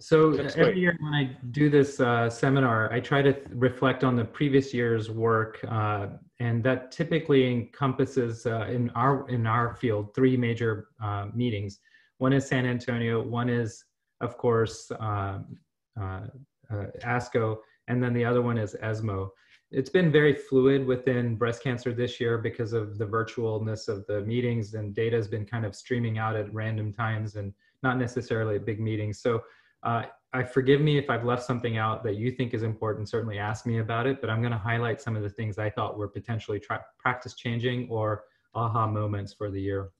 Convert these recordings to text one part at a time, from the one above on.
So every year when I do this uh, seminar, I try to reflect on the previous year's work, uh, and that typically encompasses uh, in our in our field three major uh, meetings. One is San Antonio, one is, of course, uh, uh, ASCO, and then the other one is ESMO. It's been very fluid within breast cancer this year because of the virtualness of the meetings, and data has been kind of streaming out at random times and not necessarily at big meetings. So uh, I forgive me if I've left something out that you think is important. Certainly ask me about it, but I'm going to highlight some of the things I thought were potentially practice changing or aha moments for the year.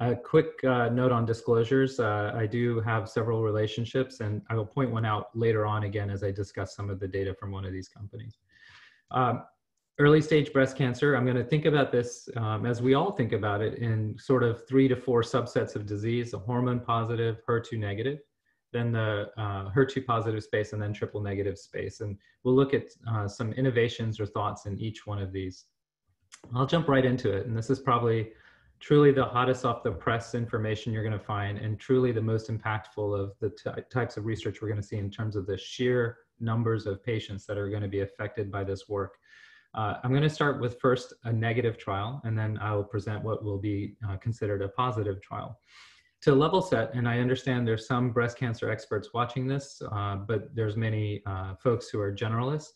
A quick uh, note on disclosures. Uh, I do have several relationships and I will point one out later on again as I discuss some of the data from one of these companies. Um, early stage breast cancer, I'm going to think about this um, as we all think about it in sort of three to four subsets of disease, hormone positive, HER2 negative then the uh, HER2 positive space, and then triple negative space. And we'll look at uh, some innovations or thoughts in each one of these. I'll jump right into it. And this is probably truly the hottest off the press information you're going to find, and truly the most impactful of the types of research we're going to see in terms of the sheer numbers of patients that are going to be affected by this work. Uh, I'm going to start with first a negative trial, and then I will present what will be uh, considered a positive trial to level set, and I understand there's some breast cancer experts watching this, uh, but there's many uh, folks who are generalists.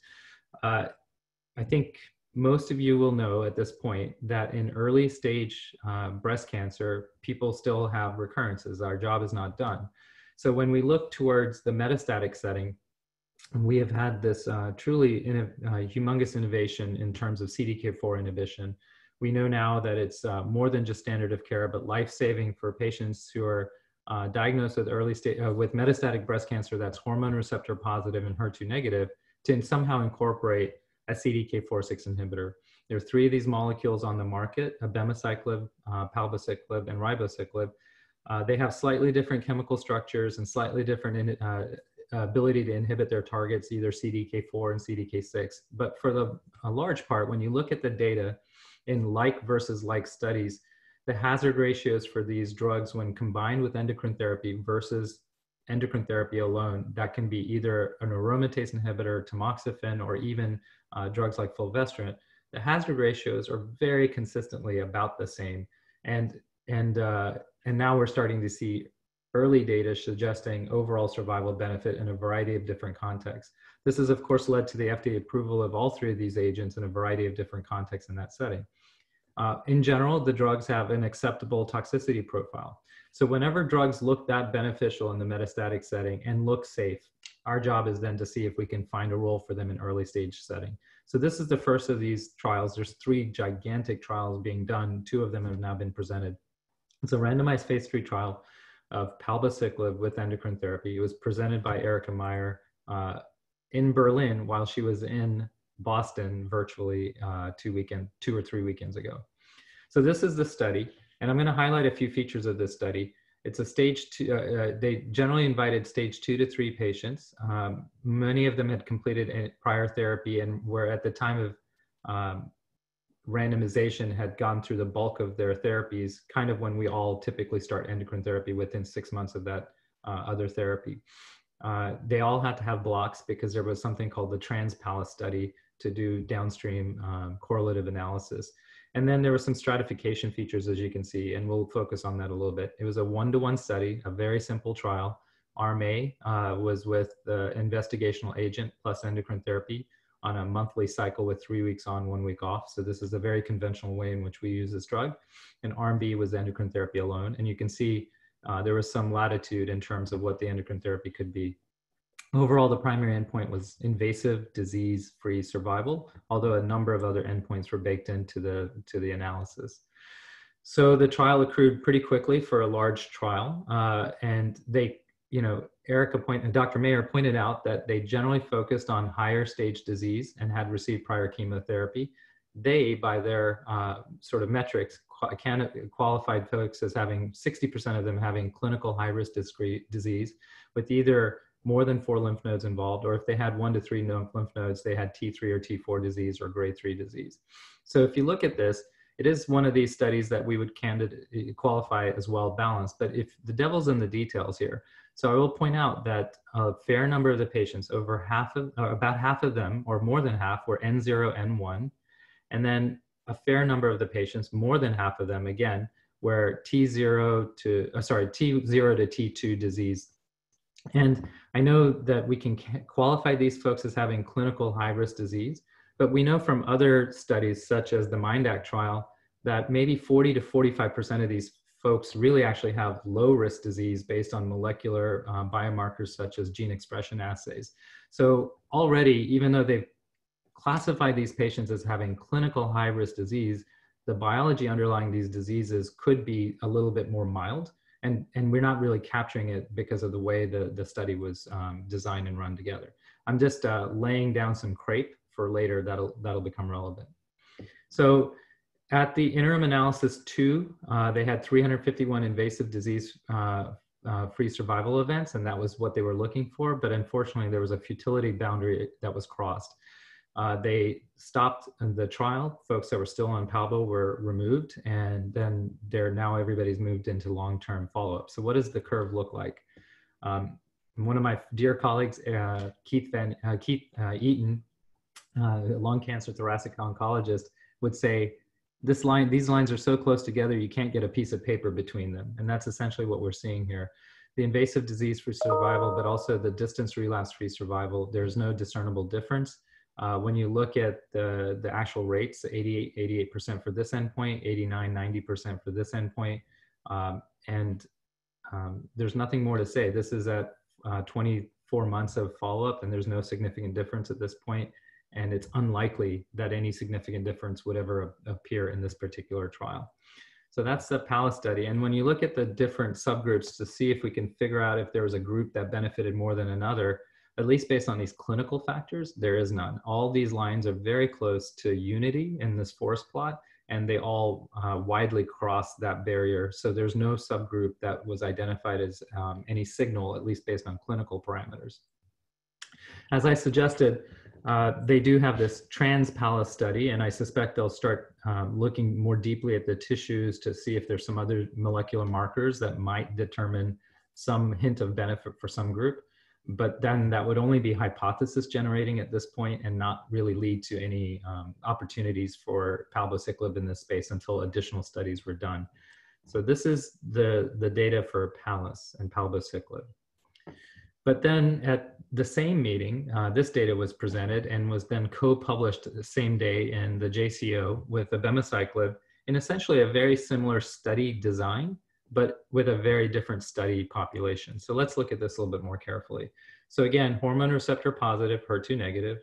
Uh, I think most of you will know at this point that in early stage uh, breast cancer, people still have recurrences. Our job is not done. So when we look towards the metastatic setting, we have had this uh, truly in uh, humongous innovation in terms of CDK4 inhibition we know now that it's uh, more than just standard of care, but life-saving for patients who are uh, diagnosed with early stage uh, with metastatic breast cancer that's hormone receptor positive and HER2 negative to somehow incorporate a CDK4/6 inhibitor. There are three of these molecules on the market: abemaciclib, uh, palbociclib, and ribociclib. Uh, they have slightly different chemical structures and slightly different in, uh, ability to inhibit their targets, either CDK4 and CDK6. But for the a large part, when you look at the data, in like versus like studies, the hazard ratios for these drugs when combined with endocrine therapy versus endocrine therapy alone, that can be either an aromatase inhibitor, tamoxifen, or even uh, drugs like fulvestrant, the hazard ratios are very consistently about the same. And, and, uh, and now we're starting to see early data suggesting overall survival benefit in a variety of different contexts. This has, of course, led to the FDA approval of all three of these agents in a variety of different contexts in that setting. Uh, in general, the drugs have an acceptable toxicity profile. So whenever drugs look that beneficial in the metastatic setting and look safe, our job is then to see if we can find a role for them in early stage setting. So this is the first of these trials. There's three gigantic trials being done. Two of them have now been presented. It's a randomized phase three trial of palbociclib with endocrine therapy. It was presented by Erica Mayer uh, in Berlin while she was in Boston virtually uh, two weekend, two or three weekends ago. So this is the study, and I'm going to highlight a few features of this study. It's a stage two. Uh, uh, they generally invited stage two to three patients. Um, many of them had completed prior therapy and were at the time of um, randomization had gone through the bulk of their therapies, kind of when we all typically start endocrine therapy within six months of that uh, other therapy. Uh, they all had to have blocks because there was something called the TransPALLAS study to do downstream um, correlative analysis. And then there were some stratification features, as you can see, and we'll focus on that a little bit. It was a one-to-one study, a very simple trial. Arm A uh, was with the investigational agent plus endocrine therapy on a monthly cycle with three weeks on, one week off. So this is a very conventional way in which we use this drug. And arm B was endocrine therapy alone. And you can see uh, there was some latitude in terms of what the endocrine therapy could be. Overall, the primary endpoint was invasive disease-free survival, although a number of other endpoints were baked into the, to the analysis. So the trial accrued pretty quickly for a large trial, uh, and they, you know, Erika point and Dr. Mayer pointed out that they generally focused on higher stage disease and had received prior chemotherapy. They, by their uh, sort of metrics, qualified folks as having 60% of them having clinical high risk disease with either more than four lymph nodes involved, or if they had one to three lymph nodes, they had T3 or T4 disease or grade three disease. So if you look at this, it is one of these studies that we would candidate qualify as well balanced. But if the devil's in the details here, so I will point out that a fair number of the patients, over half of, about half of them, or more than half, were N0, N1, and then a fair number of the patients, more than half of them, again, were T0 to, uh, sorry, T0 to T2 disease. And I know that we can qualify these folks as having clinical high risk disease, but we know from other studies, such as the MINDACT trial, that maybe 40 to 45% of these folks really actually have low risk disease based on molecular uh, biomarkers such as gene expression assays. So already, even though they've classified these patients as having clinical high risk disease, the biology underlying these diseases could be a little bit more mild. And, and we're not really capturing it because of the way the, the study was um, designed and run together. I'm just uh, laying down some crepe for later that'll, that'll become relevant. So at the interim analysis two, uh, they had 351 invasive disease uh, uh, free survival events, and that was what they were looking for. But unfortunately, there was a futility boundary that was crossed. Uh, they stopped the trial. Folks that were still on Palbo were removed, and then they're now everybody's moved into long-term follow-up. So what does the curve look like? Um, one of my dear colleagues, uh, Keith Van uh, Keith uh, Eaton, uh, lung cancer thoracic oncologist, would say this line, these lines are so close together, you can't get a piece of paper between them, and that's essentially what we're seeing here. The invasive disease-free survival, but also the distance relapse-free survival, there's no discernible difference. Uh, when you look at the, the actual rates, 88, 88% for this endpoint, 89, 90% for this endpoint, um, and um, there's nothing more to say. This is at uh, 24 months of follow-up and there's no significant difference at this point, and it's unlikely that any significant difference would ever appear in this particular trial. So that's the PALLAS study. And when you look at the different subgroups to see if we can figure out if there was a group that benefited more than another, at least based on these clinical factors, there is none. All these lines are very close to unity in this forest plot, and they all uh, widely cross that barrier. So there's no subgroup that was identified as um, any signal, at least based on clinical parameters. As I suggested, uh, they do have this trans-PALLAS study, and I suspect they'll start um, looking more deeply at the tissues to see if there's some other molecular markers that might determine some hint of benefit for some group but then that would only be hypothesis generating at this point and not really lead to any um, opportunities for palbociclib in this space until additional studies were done. So this is the, the data for PALLAS and palbociclib. But then at the same meeting, uh, this data was presented and was then co-published the same day in the JCO with abemaciclib in essentially a very similar study design, but with a very different study population. So let's look at this a little bit more carefully. So again, hormone receptor positive, HER2 negative,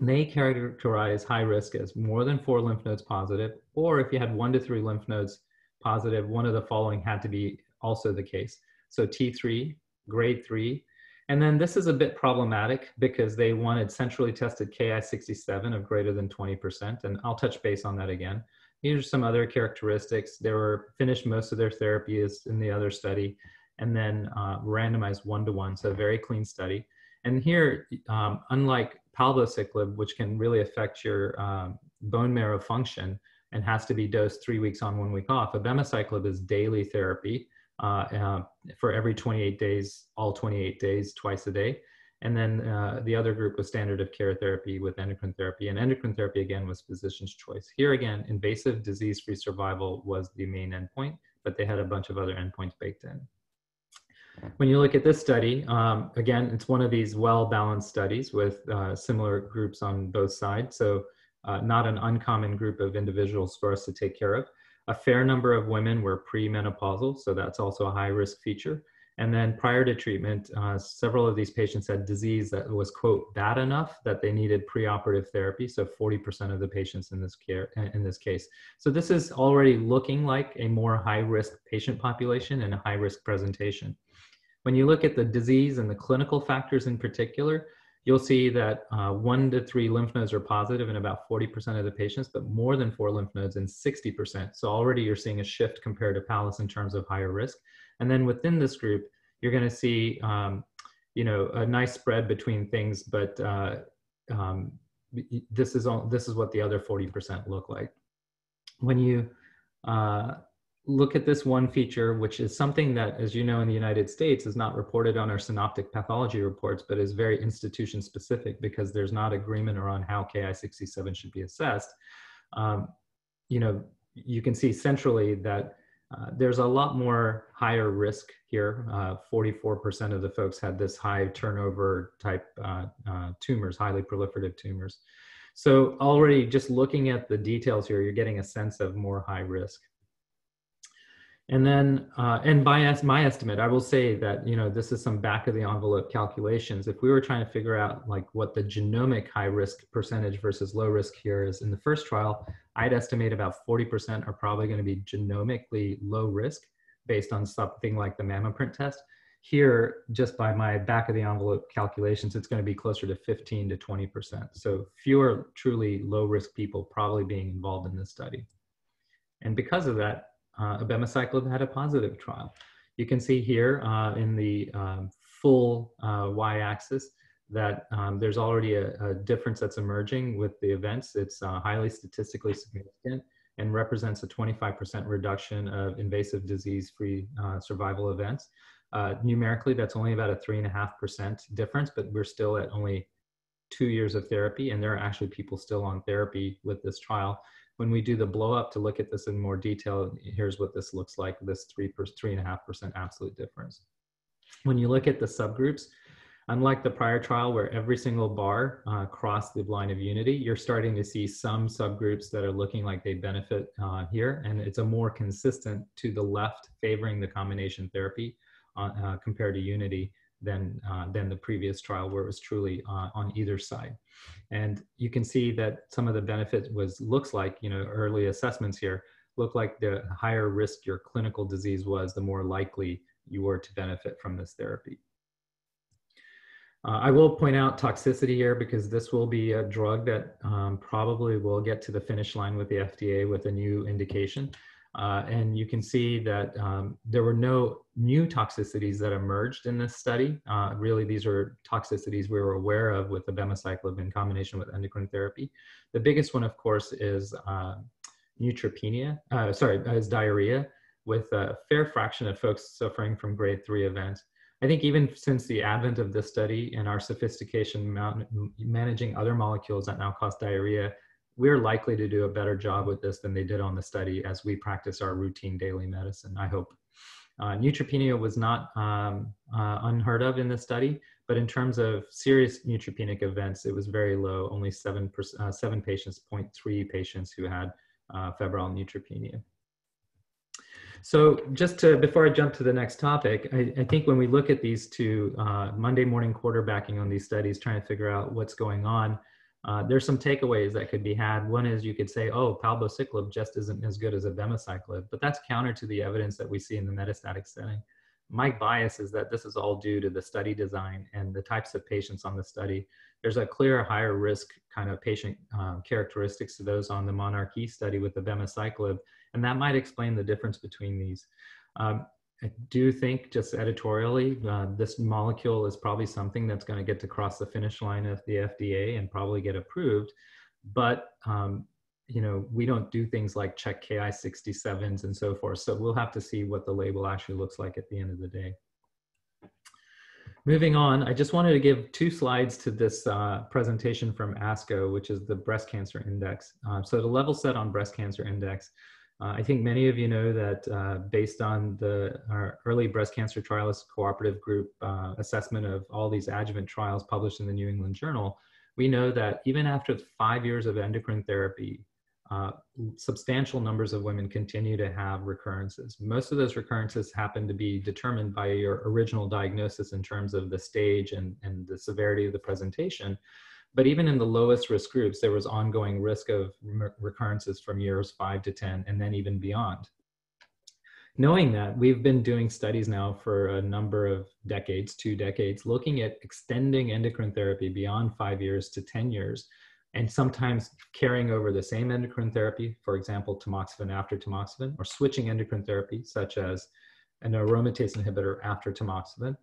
may characterize high risk as more than four lymph nodes positive, or if you had one to three lymph nodes positive, one of the following had to be also the case. So T3, grade three, and then this is a bit problematic because they wanted centrally tested Ki67 of greater than 20%, and I'll touch base on that again. These are some other characteristics. They were finished most of their therapies in the other study and then uh, randomized one-to-one, so a very clean study. And here, um, unlike palbociclib, which can really affect your um, bone marrow function and has to be dosed three weeks on, one week off, abemaciclib is daily therapy uh, uh, for every 28 days, all 28 days, twice a day. And then uh, the other group was standard of care therapy with endocrine therapy. And endocrine therapy, again, was physician's choice. Here again, invasive disease free survival was the main endpoint, but they had a bunch of other endpoints baked in. When you look at this study, um, again, it's one of these well balanced studies with uh, similar groups on both sides. So, uh, not an uncommon group of individuals for us to take care of. A fair number of women were premenopausal, so that's also a high risk feature. And then prior to treatment, uh, several of these patients had disease that was, quote, bad enough that they needed preoperative therapy. So 40% of the patients in this care, in this case. So this is already looking like a more high risk patient population and a high risk presentation. When you look at the disease and the clinical factors in particular, you'll see that uh, one to three lymph nodes are positive in about 40% of the patients, but more than four lymph nodes in 60%. So already you're seeing a shift compared to PALLAS in terms of higher risk. And then within this group, you're going to see, um, you know, a nice spread between things, but uh, um, this is all, this is what the other 40% look like. when you uh, look at this one feature, which is something that, as you know, in the United States is not reported on our synoptic pathology reports, but is very institution specific because there's not agreement around how Ki67 should be assessed. Um, you know, you can see centrally that uh, there's a lot more higher risk here. 44% uh, of the folks had this high turnover type uh, uh, tumors, highly proliferative tumors. So already just looking at the details here, you're getting a sense of more high risk. And then, uh, and by my estimate, I will say that, you know, this is some back of the envelope calculations. If we were trying to figure out like what the genomic high risk percentage versus low risk here is in the first trial, I'd estimate about 40% are probably going to be genomically low risk based on something like the MammaPrint test. Here, just by my back of the envelope calculations, it's going to be closer to 15 to 20%. So fewer truly low risk people probably being involved in this study. And because of that, uh, abemaciclib had a positive trial. You can see here uh, in the um, full uh, y-axis that um, there's already a, a, difference that's emerging with the events. It's uh, highly statistically significant and represents a 25% reduction of invasive disease-free uh, survival events. Uh, numerically, that's only about a 3.5% difference, but we're still at only two years of therapy, and there are actually people still on therapy with this trial when we do the blow up to look at this in more detail, here's what this looks like, this three and a half percent absolute difference. When you look at the subgroups, unlike the prior trial where every single bar uh, crossed the line of unity, you're starting to see some subgroups that are looking like they benefit uh, here. And it's a more consistent to the left favoring the combination therapy uh, uh compared to unity than, uh, than the previous trial where it was truly uh, on either side. And you can see that some of the benefit was looks like, you know, early assessments here look like the higher risk your clinical disease was, the more likely you were to benefit from this therapy. Uh, I will point out toxicity here because this will be a drug that um, probably will get to the finish line with the FDA with a new indication. Uh, and you can see that um, there were no new toxicities that emerged in this study. Uh, really, these are toxicities we were aware of with abemaciclib in combination with endocrine therapy. The biggest one, of course, is uh, neutropenia, uh, sorry, is diarrhea, with a fair fraction of folks suffering from grade three events. I think even since the advent of this study and our sophistication managing other molecules that now cause diarrhea, we're likely to do a better job with this than they did on the study as we practice our routine daily medicine, I hope. Uh, neutropenia was not um, uh, unheard of in the study, but in terms of serious neutropenic events, it was very low, only seven, uh, seven patients, 0.3 patients who had uh, febrile neutropenia. So just to, before I jump to the next topic, I, I think when we look at these two uh, Monday morning quarterbacking on these studies, trying to figure out what's going on, uh, there's some takeaways that could be had. One is you could say, oh, palbociclib just isn't as good as abemaciclib, but that's counter to the evidence that we see in the metastatic setting. My bias is that this is all due to the study design and the types of patients on the study. There's a clear higher risk kind of patient um, characteristics to those on the monarchE study with abemaciclib, and that might explain the difference between these. Um, I do think, just editorially, uh, this molecule is probably something that's going to get to cross the finish line of the FDA and probably get approved. But um, you know, we don't do things like check Ki67s and so forth. So we'll have to see what the label actually looks like at the end of the day. Moving on, I just wanted to give two slides to this uh, presentation from ASCO, which is the breast cancer index. Uh, so the level set on breast cancer index, I think many of you know that uh, based on the our early breast cancer trialist cooperative group uh, assessment of all these adjuvant trials published in the New England Journal, we know that even after five years of endocrine therapy, uh, substantial numbers of women continue to have recurrences. Most of those recurrences happen to be determined by your original diagnosis in terms of the stage and, and the severity of the presentation. But even in the lowest risk groups, there was ongoing risk of recurrences from years five to 10, and then even beyond. Knowing that, we've been doing studies now for a number of decades, two decades, looking at extending endocrine therapy beyond five years to 10 years, and sometimes carrying over the same endocrine therapy, for example, tamoxifen after tamoxifen, or switching endocrine therapy, such as an aromatase inhibitor after tamoxifen,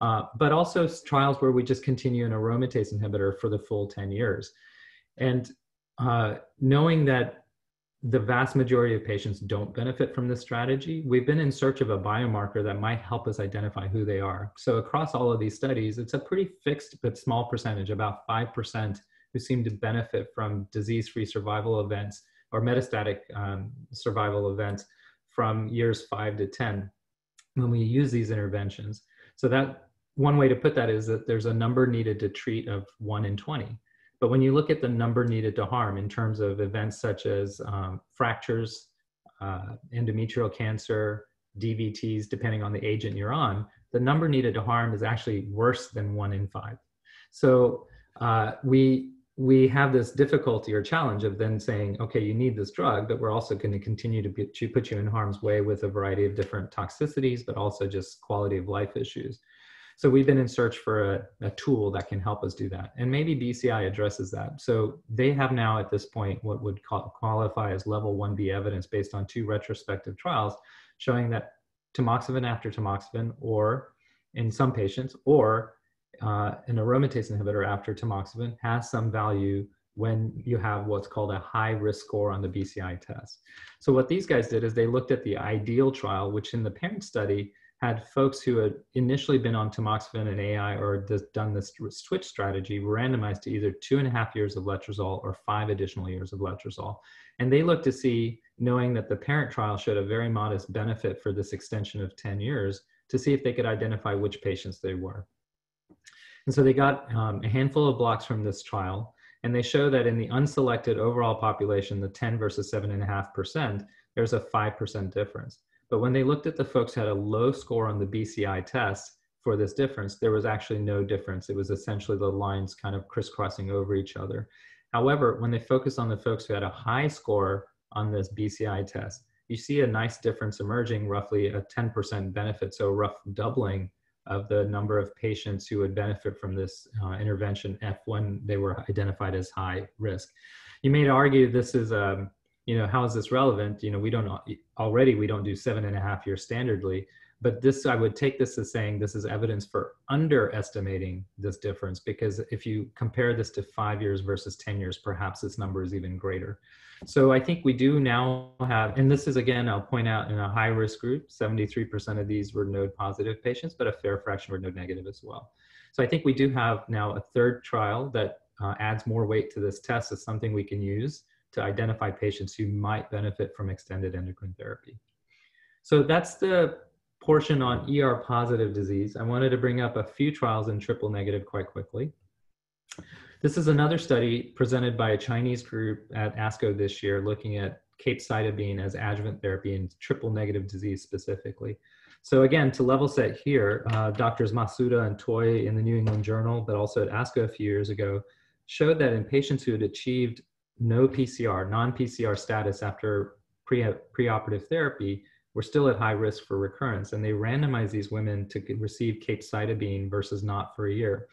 uh, but also trials where we just continue an aromatase inhibitor for the full 10 years. And uh, knowing that the vast majority of patients don't benefit from this strategy. We've been in search of a biomarker that might help us identify who they are. So across all of these studies, it's a pretty fixed but small percentage, about 5% who seem to benefit from disease-free survival events or metastatic um, survival events from years five to 10 when we use these interventions. So that one way to put that is that there's a number needed to treat of one in 20. But when you look at the number needed to harm in terms of events such as um, fractures, uh, endometrial cancer, DVTs, depending on the agent you're on, the number needed to harm is actually worse than one in five. So uh, we we have this difficulty or challenge of then saying, okay, you need this drug, but we're also going to continue to, to put you in harm's way with a variety of different toxicities, but also just quality of life issues. So we've been in search for a, a, tool that can help us do that. And maybe BCI addresses that. So they have now at this point what would qualify as level 1B evidence based on two retrospective trials showing that tamoxifen after tamoxifen or in some patients or uh, an aromatase inhibitor after tamoxifen has some value when you have what's called a high risk score on the BCI test. So what these guys did is they looked at the ideal trial, which in the parent study had folks who had initially been on tamoxifen and AI or done this switch strategy randomized to either two and a half years of letrozole or five additional years of letrozole. And they looked to see, knowing that the parent trial showed a very modest benefit for this extension of 10 years, to see if they could identify which patients they were. And so they got um, a handful of blocks from this trial, and they show that in the unselected overall population, the 10 versus 7.5%, there's a 5% difference. But when they looked at the folks who had a low score on the BCI test for this difference, there was actually no difference. It was essentially the lines kind of crisscrossing over each other. However, when they focused on the folks who had a high score on this BCI test, you see a nice difference emerging, roughly a 10% benefit, so a rough doubling of the number of patients who would benefit from this uh, intervention if when they were identified as high risk. You may argue this is a um, you know, how is this relevant? You know, we don't already we don't do seven and a half years standardly, but this I would take this as saying this is evidence for underestimating this difference because if you compare this to five years versus 10 years, perhaps this number is even greater. So I think we do now have, and this is again, I'll point out in a high risk group, 73% of these were node positive patients, but a fair fraction were node negative as well. So I think we do have now a third trial that uh, adds more weight to this test as something we can use to identify patients who might benefit from extended endocrine therapy. So that's the portion on ER positive disease. I wanted to bring up a few trials in triple negative quite quickly. This is another study presented by a Chinese group at ASCO this year looking at capecitabine as adjuvant therapy in triple negative disease specifically. So again, to level set here, uh, doctors Masuda and Toi in the New England Journal, but also at ASCO a few years ago, showed that in patients who had achieved no PCR, non-PCR status after pre preoperative therapy were still at high risk for recurrence. And they randomized these women to receive capecitabine versus not for a year.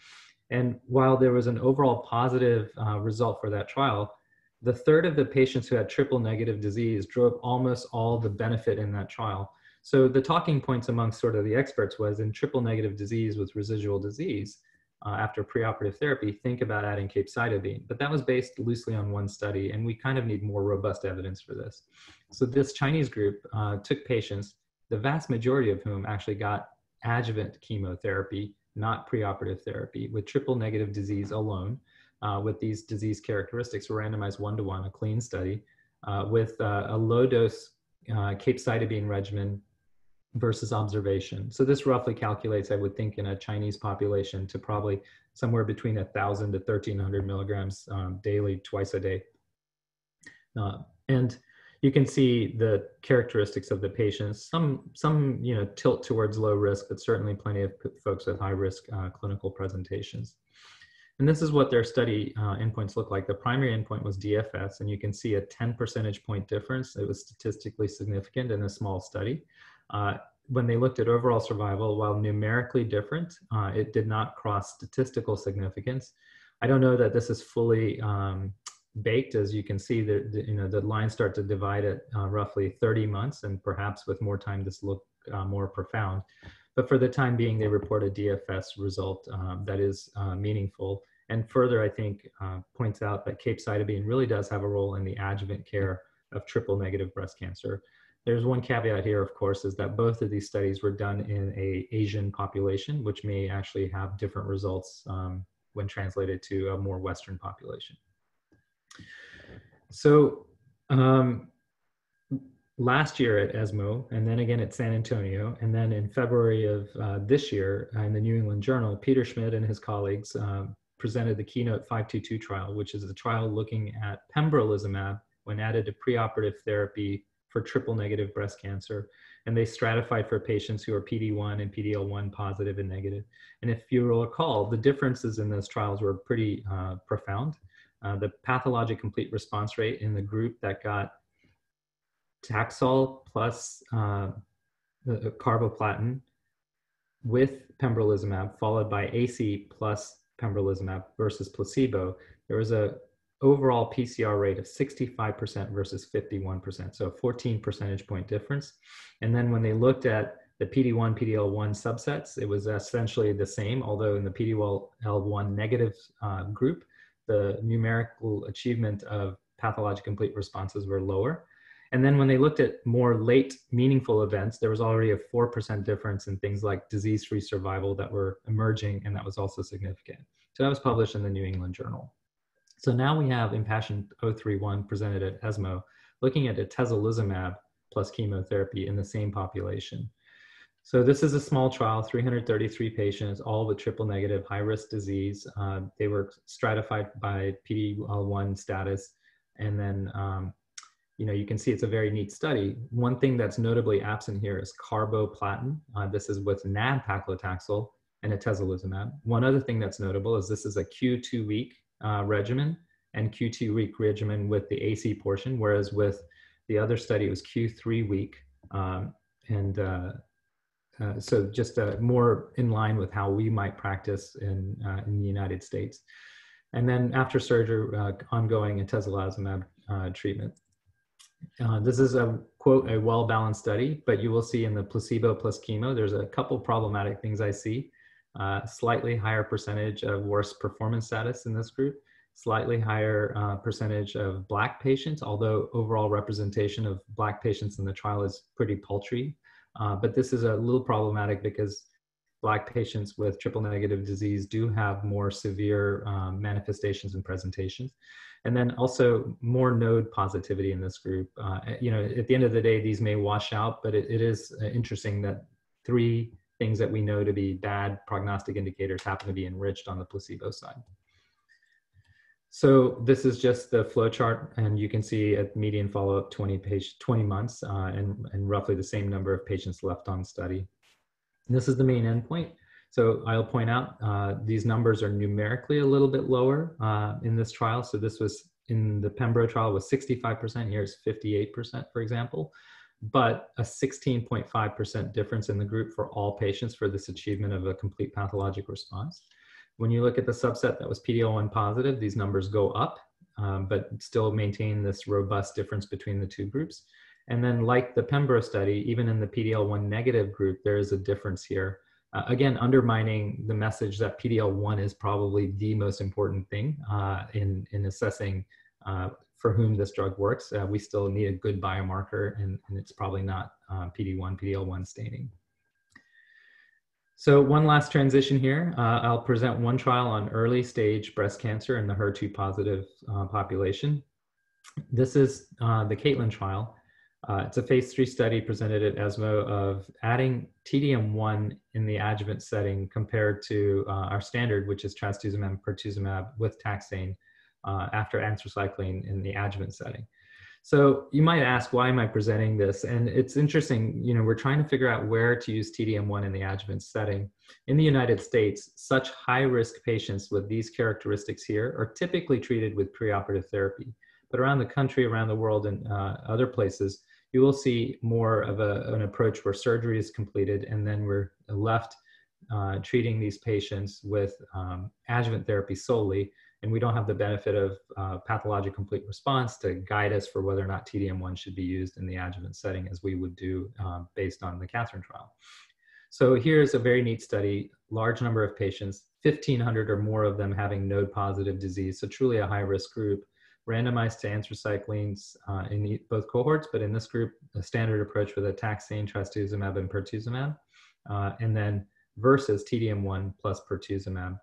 And while there was an overall positive uh, result for that trial, the third of the patients who had triple negative disease drove almost all the benefit in that trial. So the talking points amongst sort of the experts was in triple negative disease with residual disease, uh, after preoperative therapy, think about adding capecitabine. But that was based loosely on one study, and we kind of need more robust evidence for this. So this Chinese group uh, took patients, the vast majority of whom actually got adjuvant chemotherapy, not preoperative therapy, with triple negative disease alone, uh, with these disease characteristics, randomized one-to-one, a clean study, uh, with uh, a low-dose uh, capecitabine regimen versus observation. So this roughly calculates, I would think, in a Chinese population to probably somewhere between a thousand to thirteen hundred milligrams um, daily, twice a day. Uh, and you can see the characteristics of the patients. Some, some, you know, tilt towards low risk, but certainly plenty of folks with high risk uh, clinical presentations. And this is what their study uh, endpoints look like. The primary endpoint was DFS, and you can see a 10 percentage point difference. It was statistically significant in a small study. Uh, when they looked at overall survival, while numerically different, uh, it did not cross statistical significance. I don't know that this is fully um, baked, as you can see, the, the, you know the lines start to divide at uh, roughly 30 months, and perhaps with more time, this look uh, more profound. But for the time being, they report a DFS result um, that is uh, meaningful. And further, I think uh, points out that capecitabine really does have a role in the adjuvant care of triple negative breast cancer. There's one caveat here, of course, is that both of these studies were done in a Asian population, which may actually have different results um, when translated to a more Western population. So um, last year at ESMO, and then again at San Antonio, and then in February of uh, this year uh, in the New England Journal, Peter Schmid and his colleagues um, presented the Keynote 522 trial, which is a trial looking at pembrolizumab when added to preoperative therapy for triple negative breast cancer. And they stratified for patients who are PD1 and PDL1 positive and negative. And if you recall, the differences in those trials were pretty uh, profound. Uh, the pathologic complete response rate in the group that got Taxol plus uh, carboplatin with pembrolizumab, followed by AC plus pembrolizumab versus placebo, there was a overall PCR rate of 65% versus 51%, so a 14 percentage point difference. And then when they looked at the PD1, PDL1 subsets, it was essentially the same, although in the PDL1 negative uh, group, the numerical achievement of pathologic complete responses were lower. And then when they looked at more late meaningful events, there was already a 4% difference in things like disease free survival that were emerging, and that was also significant. So that was published in the New England Journal. So now we have IMpassion 031 presented at ESMO looking at atezolizumab plus chemotherapy in the same population. So this is a small trial, 333 patients, all with triple negative high risk disease. Uh, they were stratified by PD-L1 status and then um, you know, you can see it's a very neat study. One thing that's notably absent here is carboplatin. Uh, this is with nab-paclitaxel and atezolizumab. One other thing that's notable is this is a Q2 week uh, regimen and Q2 week regimen with the AC portion, whereas with the other study it was Q3 week. Um, and uh, uh, so just uh, more in line with how we might practice in, uh, in the United States. And then after surgery, uh, ongoing atezolizumab treatment. Uh, this is a quote a well-balanced study, but you will see in the placebo plus chemo, there's a couple problematic things I see. Uh, slightly higher percentage of worse performance status in this group, slightly higher uh, percentage of black patients, although overall representation of black patients in the trial is pretty paltry. Uh, but this is a little problematic because black patients with triple negative disease do have more severe um, manifestations and presentations and then also more node positivity in this group. Uh, you know, at the end of the day, these may wash out, but it, it is uh, interesting that three things that we know to be bad prognostic indicators happen to be enriched on the placebo side. So this is just the flow chart, and you can see at median follow-up 20 page, 20 months, uh, and, and roughly the same number of patients left on study. This is the main endpoint. So I'll point out uh, these numbers are numerically a little bit lower uh, in this trial. So this was in the Pembro trial was 65%, here's 58%, for example, but a 16.5% difference in the group for all patients for this achievement of a complete pathologic response. When you look at the subset that was PD-L1 positive, these numbers go up, um, but still maintain this robust difference between the two groups. And then like the Pembro study, even in the PD-L1 negative group, there is a difference here uh, again, undermining the message that PDL1 is probably the most important thing uh, in, in assessing uh, for whom this drug works. Uh, we still need a good biomarker, and, and it's probably not uh, PD1, PDL1 staining. So one last transition here. Uh, I'll present one trial on early stage breast cancer in the HER2 positive population. This is the KAITLIN trial. Uh, it's a phase three study presented at ESMO of adding TDM1 in the adjuvant setting compared to uh, our standard, which is trastuzumab pertuzumab with taxane uh, after anthracycline in the adjuvant setting. So you might ask, why am I presenting this? And it's interesting, you know, we're trying to figure out where to use TDM1 in the adjuvant setting. In the United States, such high risk patients with these characteristics here are typically treated with preoperative therapy. But around the country, around the world, and uh, other places, you will see more of a, an approach where surgery is completed and then we're left uh, treating these patients with um, adjuvant therapy solely, and we don't have the benefit of uh, pathologic complete response to guide us for whether or not TDM1 should be used in the adjuvant setting as we would do um, based on the KATHERINE trial. So here's a very neat study, large number of patients, 1,500 or more of them having node positive disease, so truly a high risk group randomized to anthracyclines uh, in both cohorts, but in this group, a standard approach with a taxane, trastuzumab, and pertuzumab, uh, and then versus TDM1 plus pertuzumab.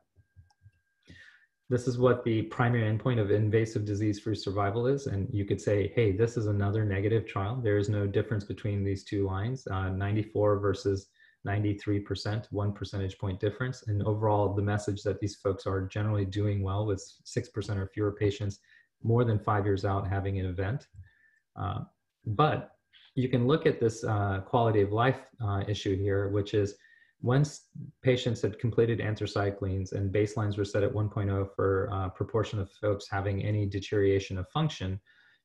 This is what the primary endpoint of invasive disease-free survival is, and you could say, hey, this is another negative trial. There is no difference between these two lines, uh, 94 versus 93%, one percentage point difference. And overall, the message that these folks are generally doing well with 6% or fewer patients more than five years out having an event. Uh, but you can look at this uh, quality of life uh, issue here, which is once patients had completed anthracyclines and baselines were set at 1.0 for uh, proportion of folks having any deterioration of function,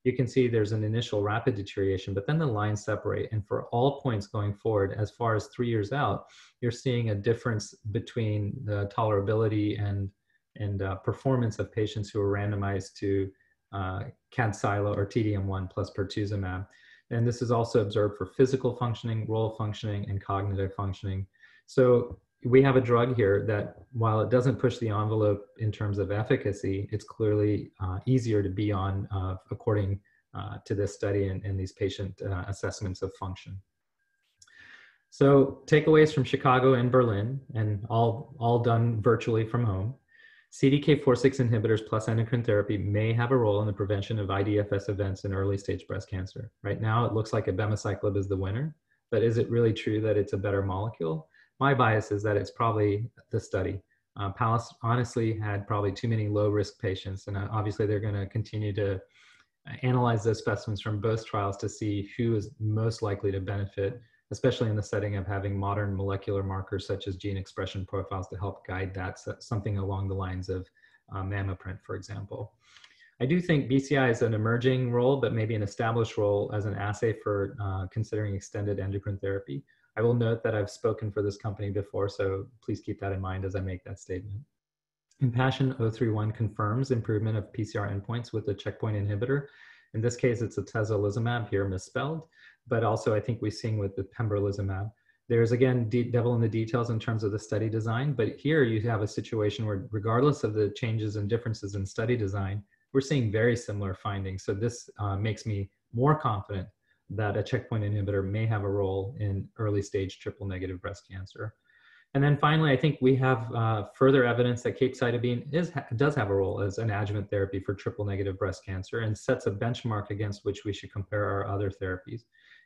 you can see there's an initial rapid deterioration, but then the lines separate. And for all points going forward, as far as three years out, you're seeing a difference between the tolerability and, and uh, performance of patients who are randomized to uh, or TDM1 plus pertuzumab. And this is also observed for physical functioning, role functioning, and cognitive functioning. So we have a drug here that while it doesn't push the envelope in terms of efficacy, it's clearly uh, easier to be on uh, according uh, to this study and, and these patient uh, assessments of function. So takeaways from Chicago and Berlin and all, all done virtually from home. CDK4/6 inhibitors plus endocrine therapy may have a role in the prevention of IDFS events in early stage breast cancer. Right now, it looks like abemaciclib is the winner, but is it really true that it's a better molecule? My bias is that it's probably the study. Uh, PALLAS honestly had probably too many low risk patients, and uh, obviously they're going to continue to analyze those specimens from both trials to see who is most likely to benefit especially in the setting of having modern molecular markers such as gene expression profiles to help guide that, so something along the lines of uh, MammaPrint, for example. I do think BCI is an emerging role, but maybe an established role as an assay for uh, considering extended endocrine therapy. I will note that I've spoken for this company before, so please keep that in mind as I make that statement. Impassion 031 confirms improvement of PCR endpoints with a checkpoint inhibitor. In this case, it's a atezolizumab here misspelled but also I think we're seeing with the pembrolizumab. There's again devil in the details in terms of the study design, but here you have a situation where regardless of the changes and differences in study design, we're seeing very similar findings. So this uh, makes me more confident that a checkpoint inhibitor may have a role in early stage triple negative breast cancer. And then finally, I think we have uh, further evidence that capecitabine is, does have a role as an adjuvant therapy for triple negative breast cancer and sets a benchmark against which we should compare our other therapies.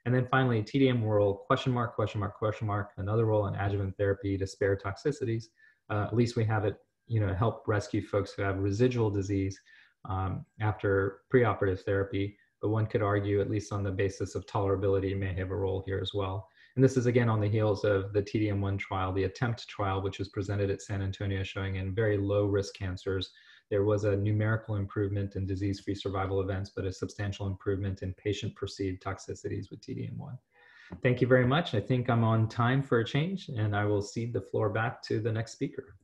And then finally, TDM role, question mark, question mark, question mark, another role in adjuvant therapy to spare toxicities. Uh, at least we have it, you know, help rescue folks who have residual disease um, after preoperative therapy. But one could argue, at least on the basis of tolerability, may have a role here as well. And this is again on the heels of the TDM1 trial, the ATTEMPT trial, which was presented at San Antonio showing in very low risk cancers there was a numerical improvement in disease-free survival events, but a substantial improvement in patient-perceived toxicities with TDM1. Thank you very much. I think I'm on time for a change, and I will cede the floor back to the next speaker.